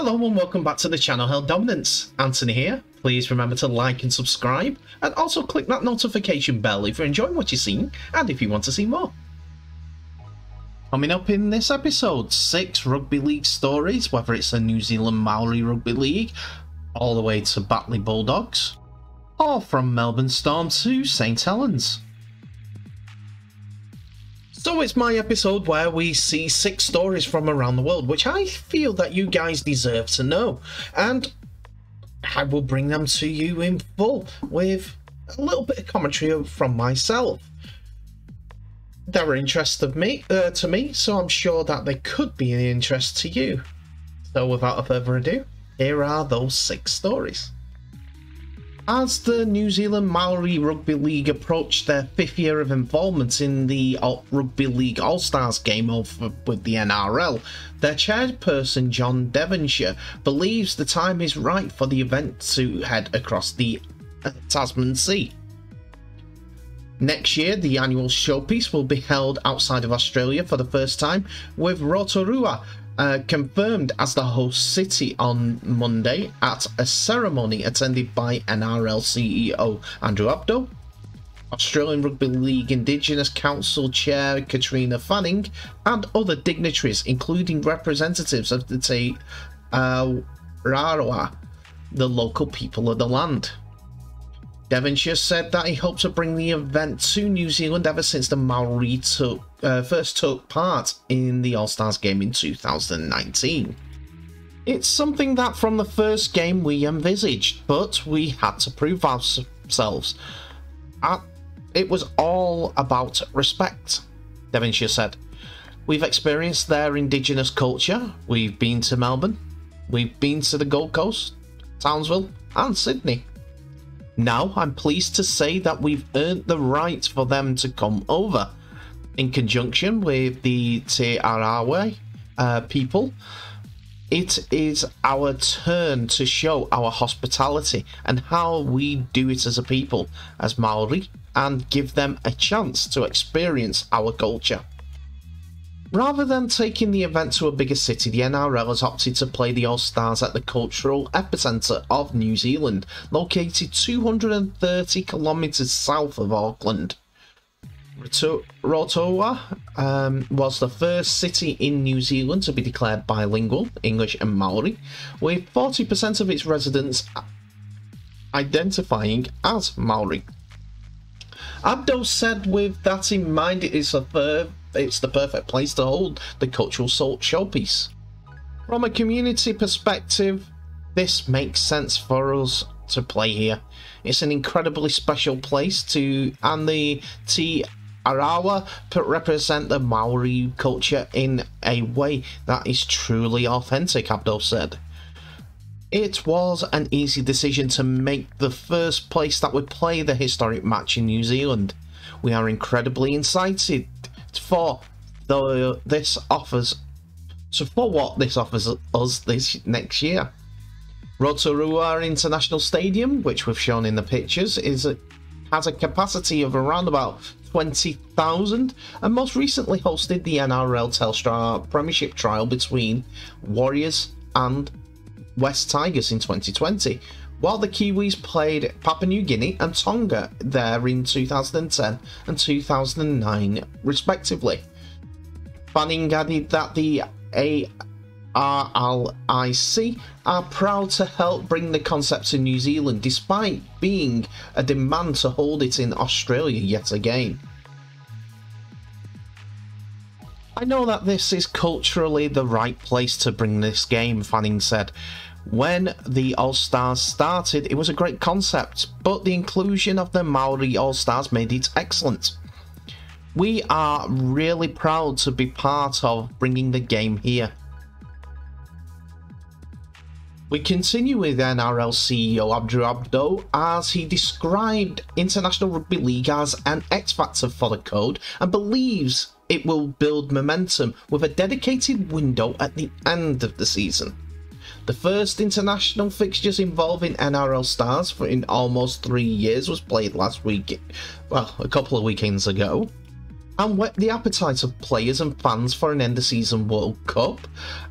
Hello and welcome back to the channel Held Dominance. Anthony here. Please remember to like and subscribe and also click that notification bell if you're enjoying what you're seeing and if you want to see more. Coming up in this episode, six rugby league stories, whether it's the New Zealand Maori Rugby League, all the way to Batley Bulldogs, or from Melbourne Storm to St Helens. So it's my episode where we see six stories from around the world, which I feel that you guys deserve to know. And I will bring them to you in full with a little bit of commentary from myself. They're interest of me uh, to me, so I'm sure that they could be an interest to you. So without further ado, here are those six stories. As the New Zealand Maori Rugby League approached their fifth year of involvement in the Rugby League All Stars game of, with the NRL, their chairperson John Devonshire believes the time is right for the event to head across the Tasman Sea. Next year, the annual showpiece will be held outside of Australia for the first time, with Rotorua uh, confirmed as the host city on Monday at a ceremony attended by NRL CEO Andrew Abdo, Australian Rugby League Indigenous Council Chair Katrina Fanning, and other dignitaries, including representatives of the Te uh, the local people of the land. Devonshire said that he hoped to bring the event to New Zealand ever since the Maori took, uh, first took part in the All Stars game in 2019. It's something that from the first game we envisaged, but we had to prove ourselves. Uh, it was all about respect, Devonshire said. We've experienced their indigenous culture, we've been to Melbourne, we've been to the Gold Coast, Townsville, and Sydney. Now I'm pleased to say that we've earned the right for them to come over. In conjunction with the Te uh, people, it is our turn to show our hospitality and how we do it as a people, as Maori, and give them a chance to experience our culture. Rather than taking the event to a bigger city, the NRL has opted to play the All Stars at the cultural epicentre of New Zealand, located 230 kilometres south of Auckland. Rotorua um, was the first city in New Zealand to be declared bilingual, English and Maori, with 40% of its residents identifying as Maori. Abdo said with that in mind it is a it's the perfect place to hold the cultural salt showpiece. From a community perspective, this makes sense for us to play here. It's an incredibly special place to, and the Te Arawa represent the Maori culture in a way that is truly authentic, Abdo said. It was an easy decision to make the first place that would play the historic match in New Zealand. We are incredibly excited for the this offers so for what this offers us this next year. Rotorua International Stadium, which we've shown in the pictures, is a, has a capacity of around about 20,000 and most recently hosted the NRL Telstra Premiership trial between Warriors and West Tigers in 2020, while the Kiwis played Papua New Guinea and Tonga there in 2010 and 2009 respectively. Fanning added that the ARLIC are proud to help bring the concept to New Zealand despite being a demand to hold it in Australia yet again. I know that this is culturally the right place to bring this game, Fanning said, when the All Stars started, it was a great concept, but the inclusion of the Maori All Stars made it excellent. We are really proud to be part of bringing the game here. We continue with NRL CEO Abdul Abdo as he described International Rugby League as an X factor for the code and believes it will build momentum with a dedicated window at the end of the season. The first international fixtures involving NRL stars for in almost three years was played last week, well, a couple of weekends ago, and whet the appetite of players and fans for an end of season World Cup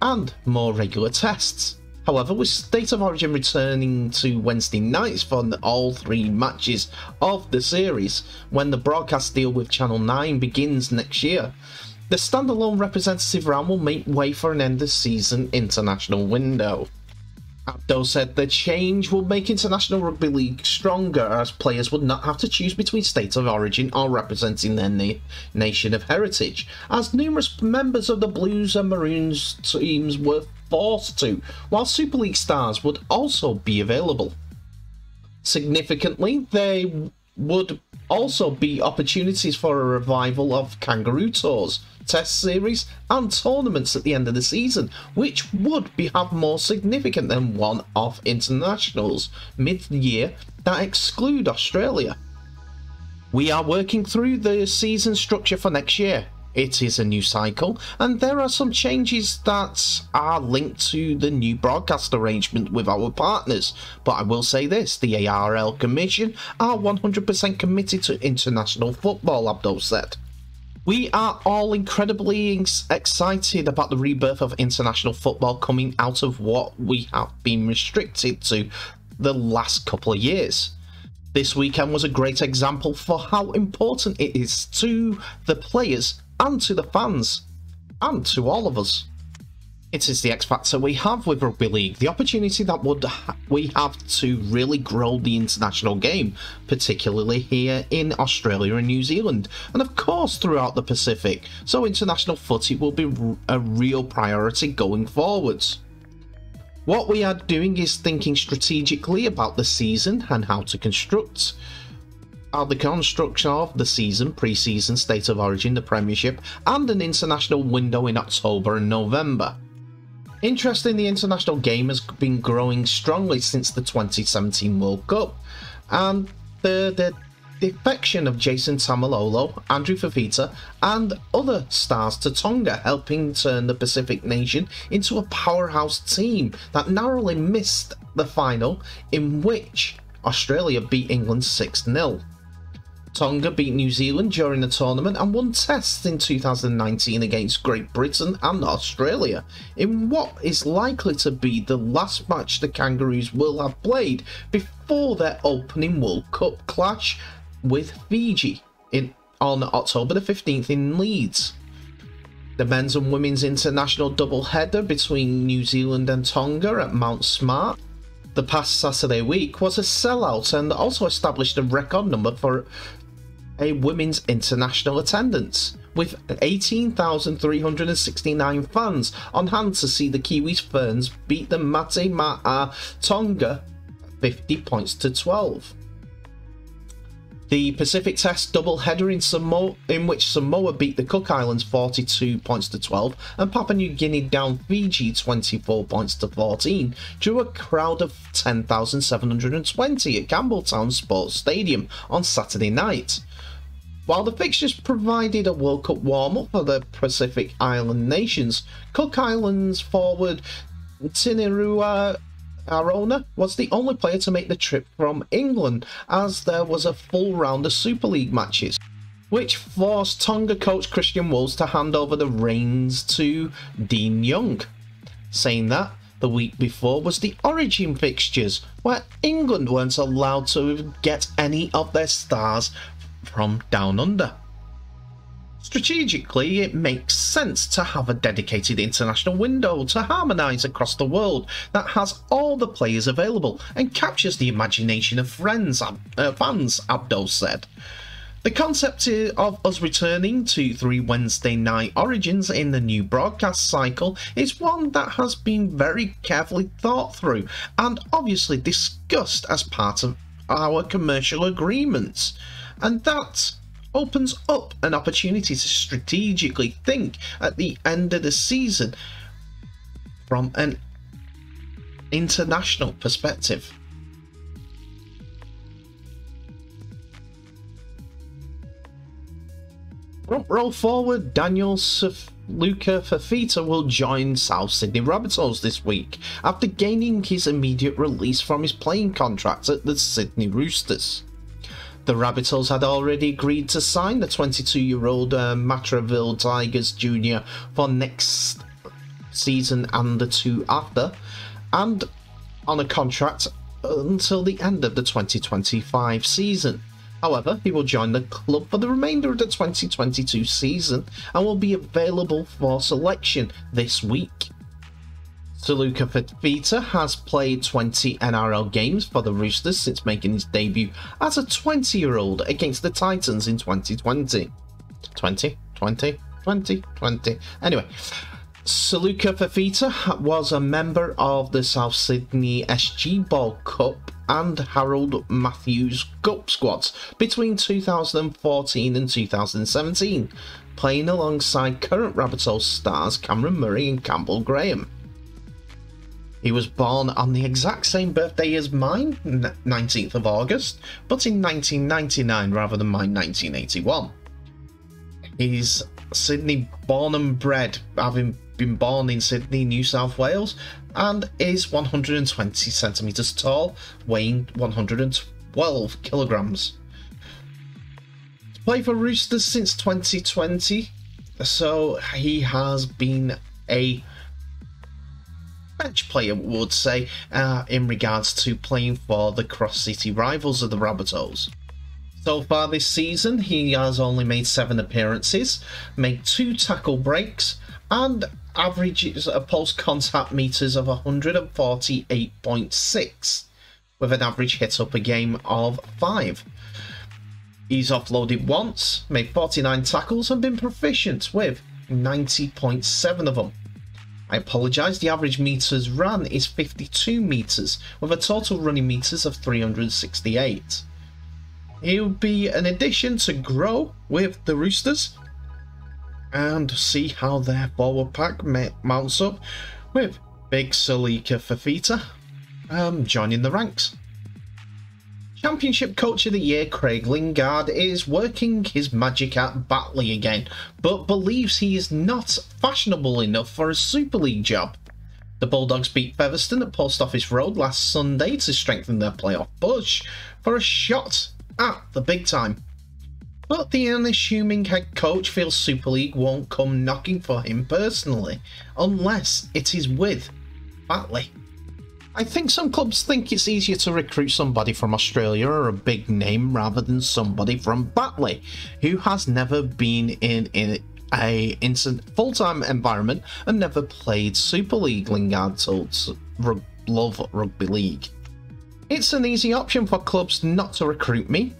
and more regular tests. However, with State of Origin returning to Wednesday nights for all three matches of the series, when the broadcast deal with Channel 9 begins next year, the standalone representative round will make way for an end of season international window. Abdo said the change will make International Rugby League stronger as players would not have to choose between state of origin or representing their na nation of heritage, as numerous members of the Blues and Maroons teams were forced to, while Super League stars would also be available. Significantly, they would also be opportunities for a revival of Kangaroo Tours, Test Series, and tournaments at the end of the season, which would be have more significant than one-off internationals mid-year that exclude Australia. We are working through the season structure for next year. It is a new cycle, and there are some changes that are linked to the new broadcast arrangement with our partners. But I will say this the ARL Commission are 100% committed to international football, Abdo said. We are all incredibly excited about the rebirth of international football coming out of what we have been restricted to the last couple of years. This weekend was a great example for how important it is to the players and to the fans, and to all of us. It is the X factor we have with rugby league, the opportunity that would ha we have to really grow the international game, particularly here in Australia and New Zealand, and of course throughout the Pacific. So international footy will be a real priority going forwards. What we are doing is thinking strategically about the season and how to construct are the construction of the season, pre-season, state of origin, the premiership, and an international window in October and November. Interest in the international game has been growing strongly since the 2017 World Cup, and the, the defection of Jason Taumalolo, Andrew Fifita, and other stars to Tonga, helping turn the Pacific nation into a powerhouse team that narrowly missed the final, in which Australia beat England 6 0. Tonga beat New Zealand during the tournament and won tests in 2019 against Great Britain and Australia, in what is likely to be the last match the Kangaroos will have played before their opening World Cup clash with Fiji in, on October the 15th in Leeds. The men's and women's international double header between New Zealand and Tonga at Mount Smart the past Saturday week was a sellout and also established a record number for a women's international attendance, with 18,369 fans on hand to see the Kiwis Ferns beat the Mate Ma'a Tonga 50 points to 12. The Pacific Test double header in, Samoa, in which Samoa beat the Cook Islands 42 points to 12 and Papua New Guinea down Fiji 24 points to 14 drew a crowd of 10,720 at Campbelltown Sports Stadium on Saturday night. While the fixtures provided a World Cup warm-up for the Pacific Island nations, Cook Islands forward Tinirua Arona was the only player to make the trip from England, as there was a full round of Super League matches, which forced Tonga coach Kristian Woolf to hand over the reins to Dean Young. Saying that, the week before was the Origin fixtures, where England weren't allowed to get any of their stars from Down Under. Strategically, it makes sense to have a dedicated international window to harmonise across the world that has all the players available and captures the imagination of friends, uh, fans, Abdo said. The concept of us returning to three Wednesday night origins in the new broadcast cycle is one that has been very carefully thought through and obviously discussed as part of our commercial agreements and that opens up an opportunity to strategically think at the end of the season from an international perspective. Roll forward, Daniel Saf Luca Fifita will join South Sydney Rabbitohs this week after gaining his immediate release from his playing contract at the Sydney Roosters. The Rabbitohs had already agreed to sign the 22-year-old uh, Matraville Tigers Jr. for next season and the two after, and on a contract until the end of the 2025 season. However, he will join the club for the remainder of the 2022 season and will be available for selection this week. Gianluca Fifita has played 20 NRL games for the Roosters since making his debut as a 20 year old against the Titans in 2020. 20, 20, 20, 20. Anyway, Suluka Fifita was a member of the South Sydney SG Ball Cup and Harold Matthews Cup squads between 2014 and 2017, playing alongside current Rabbitohs stars Cameron Murray and Campbell Graham. He was born on the exact same birthday as mine, 19th of August, but in 1999 rather than my 1981. He's Sydney born and bred, having been born in Sydney, New South Wales, and is 120 centimetres tall, weighing 112 kilograms. He's played for Roosters since 2020, so he has been a bench player, would say, uh, in regards to playing for the cross city rivals of the Rabbitohs. So far this season, he has only made seven appearances, made two tackle breaks, and averages a post contact meters of 148.6, with an average hit up a game of 5. He's offloaded once, made 49 tackles, and been proficient with 90.7 of them. I apologise, the average meters run is 52 meters, with a total running meters of 368. It would be an addition to grow with the Roosters and see how their forward pack mounts up with Big Suluka Fifita um, joining the ranks. Championship Coach of the Year Craig Lingard is working his magic at Batley again, but believes he is not fashionable enough for a Super League job. The Bulldogs beat Featherstone at Post Office Road last Sunday to strengthen their playoff push for a shot at the big time. But the unassuming head coach feels Super League won't come knocking for him personally, unless it is with Batley. I think some clubs think it's easier to recruit somebody from Australia or a big name rather than somebody from Batley, who has never been in, in a full-time environment and never played Super League. Lingard told Love Rugby League. It's an easy option for clubs not to recruit me,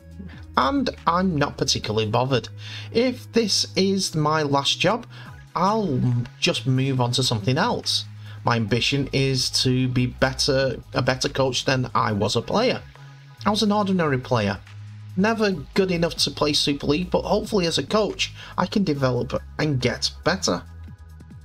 and I'm not particularly bothered. If this is my last job, I'll just move on to something else. My ambition is to be better, a better coach than I was a player. I was an ordinary player, never good enough to play Super League, but hopefully as a coach, I can develop and get better.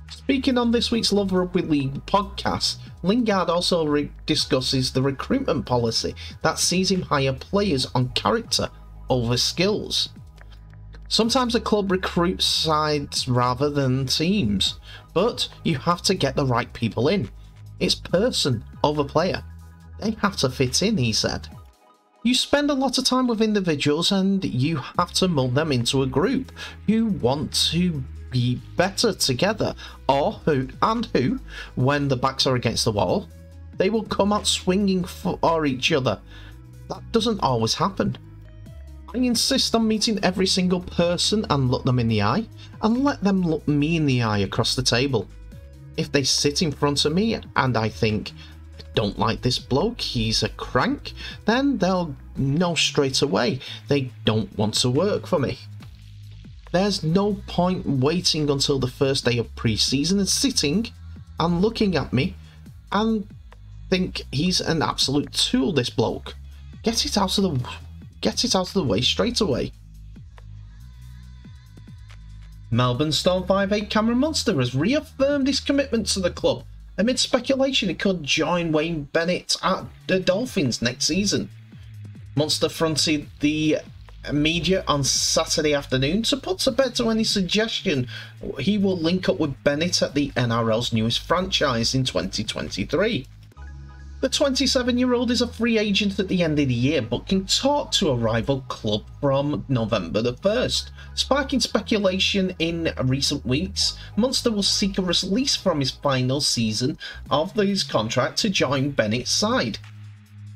Speaking on this week's Love Rugby League podcast, Lingard also discusses the recruitment policy that sees him hire players on character over skills. Sometimes a club recruits sides rather than teams, but you have to get the right people in. It's person over player. They have to fit in, he said. You spend a lot of time with individuals and you have to mold them into a group who want to be better together or who and who, when the backs are against the wall, they will come out swinging for each other. That doesn't always happen. I insist on meeting every single person and look them in the eye, and let them look me in the eye across the table. If they sit in front of me and I think, I don't like this bloke, he's a crank, then they'll know straight away they don't want to work for me. There's no point waiting until the first day of pre season and sitting and looking at me and think he's an absolute tool, this bloke. Get it out of the Get it out of the way straight away. Melbourne Storm 5'8 Cameron Munster has reaffirmed his commitment to the club amid speculation he could join Wayne Bennett at the Dolphins next season. Munster fronted the media on Saturday afternoon to put to bed to any suggestion he will link up with Bennett at the NRL's newest franchise in 2023. The 27 year old is a free agent at the end of the year but can talk to a rival club from November the 1st. Sparking speculation in recent weeks, Munster will seek a release from his final season of his contract to join Bennett's side.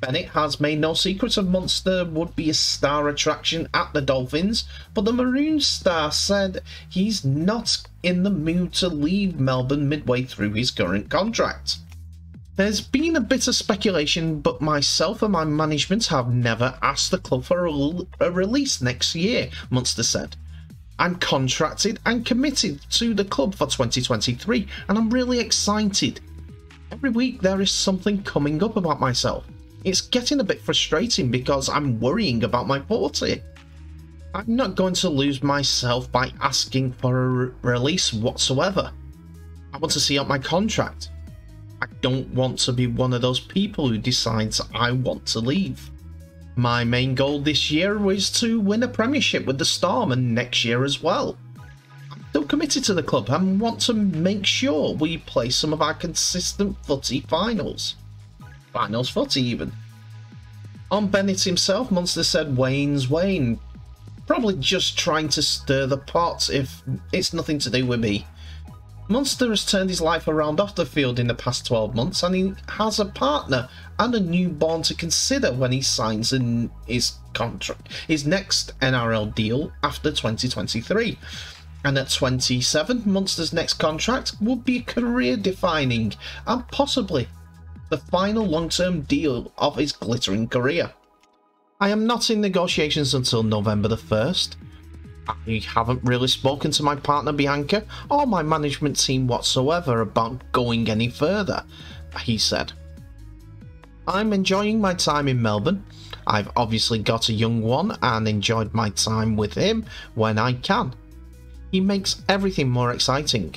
Bennett has made no secret of Munster would be a star attraction at the Dolphins, but the Maroon star said he's not in the mood to leave Melbourne midway through his current contract. There's been a bit of speculation, but myself and my management have never asked the club for a, a release next year, Munster said. I'm contracted and committed to the club for 2023, and I'm really excited. Every week there is something coming up about myself. It's getting a bit frustrating because I'm worrying about my 40. I'm not going to lose myself by asking for a re release whatsoever. I want to see out my contract. I don't want to be one of those people who decides I want to leave. My main goal this year was to win a premiership with the Storm and next year as well. I'm still committed to the club and want to make sure we play some of our consistent footy finals. Finals footy even. On Bennett himself, Munster said Wayne's Wayne. Probably just trying to stir the pot if it's nothing to do with me. Munster has turned his life around off the field in the past 12 months and he has a partner and a newborn to consider when he signs in his contract, his next NRL deal after 2023. And at 27, Munster's next contract would be career defining and possibly the final long term deal of his glittering career. I am not in negotiations until November the 1st. I haven't really spoken to my partner Bianca or my management team whatsoever about going any further, he said. I'm enjoying my time in Melbourne. I've obviously got a young one and enjoyed my time with him when I can. He makes everything more exciting.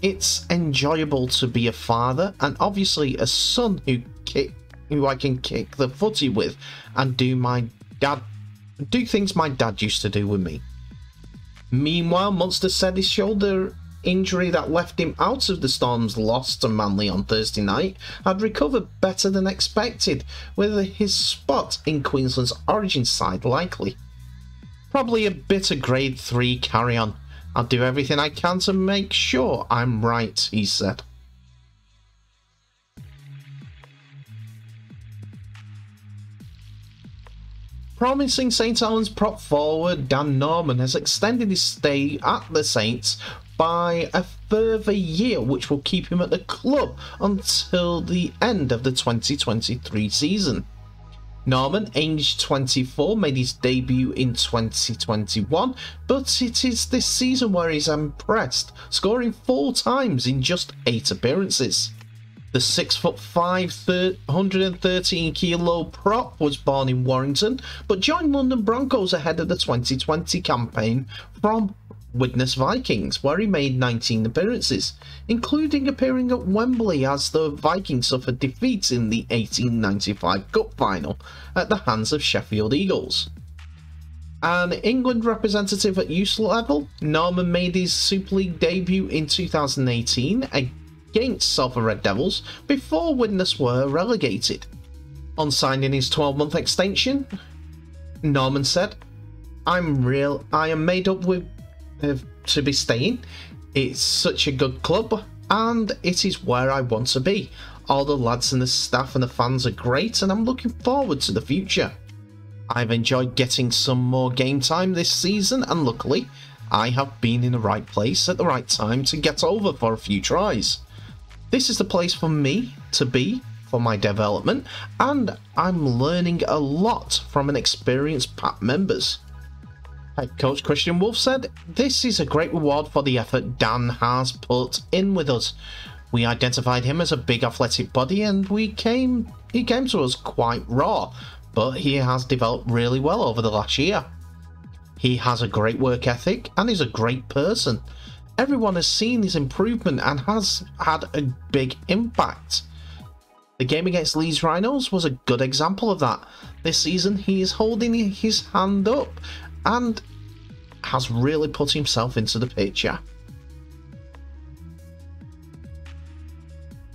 It's enjoyable to be a father and obviously a son who kick, who I can kick the footy with and do my dad do things my dad used to do with me. Meanwhile, Munster said his shoulder injury that left him out of the Storm's loss to Manly on Thursday night had recovered better than expected, with his spot in Queensland's origin side likely. Probably a bit of grade 3 carry on. I'll do everything I can to make sure I'm right, he said. Promising St Helens prop forward Dan Norman has extended his stay at the Saints by a further year, which will keep him at the club until the end of the 2023 season. Norman, aged 24, made his debut in 2021, but it is this season where he's impressed, scoring four times in just eight appearances. The 6'5", 113 kilo prop was born in Warrington, but joined London Broncos ahead of the 2020 campaign from Widnes Vikings, where he made 19 appearances, including appearing at Wembley as the Vikings suffered defeat in the 1895 Cup final at the hands of Sheffield Eagles. An England representative at youth level, Norman made his Super League debut in 2018 against Salford Red Devils before Widnes were relegated. On signing his 12-month extension, Norman said, "I'm real. I am made up with uh, to be staying. It's such a good club, and it is where I want to be. All the lads and the staff and the fans are great, and I'm looking forward to the future." I've enjoyed getting some more game time this season, and luckily, I have been in the right place at the right time to get over for a few tries. This is the place for me to be for my development, and I'm learning a lot from an experienced PAP members. Head coach Kristian Woolf said, This is a great reward for the effort Dan has put in with us. We identified him as a big athletic body and we came he came to us quite raw, but he has developed really well over the last year. He has a great work ethic and is a great person everyone has seen his improvement and has had a big impact. The game against Leeds Rhinos was a good example of that. This season, he is holding his hand up and has really put himself into the picture.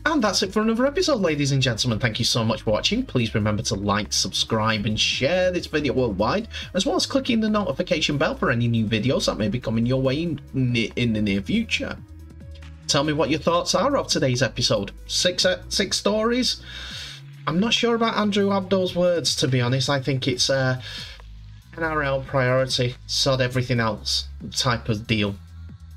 And that's it for another episode, ladies and gentlemen. Thank you so much for watching. Please remember to like, subscribe, and share this video worldwide, as well as clicking the notification bell for any new videos that may be coming your way in, in the near future. Tell me what your thoughts are of today's episode. Six uh, six stories. I'm not sure about Andrew Abdo's words, to be honest. I think it's a NRL priority, sod everything else type of deal.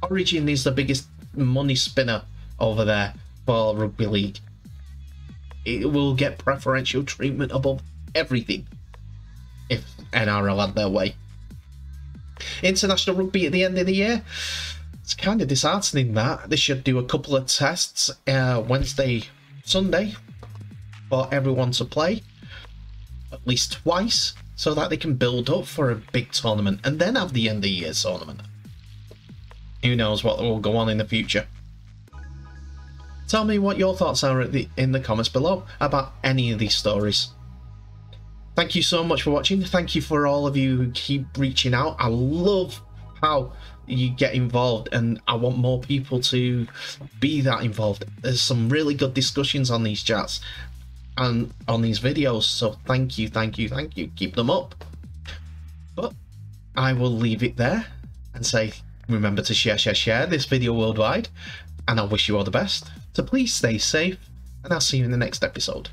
Origin is the biggest money spinner over there Rugby League. It will get preferential treatment above everything if NRL had their way. International rugby at the end of the year. It's kind of disheartening that they should do a couple of tests uh, Wednesday, Sunday for everyone to play at least twice so that they can build up for a big tournament and then have the end of the year tournament. Who knows what will go on in the future. Tell me what your thoughts are the, in the comments below about any of these stories. Thank you so much for watching. Thank you for all of you who keep reaching out. I love how you get involved and I want more people to be that involved. There's some really good discussions on these chats and on these videos. So thank you, thank you, thank you. Keep them up. But I will leave it there and say remember to share, share, share this video worldwide. And I wish you all the best. So please stay safe, and I'll see you in the next episode.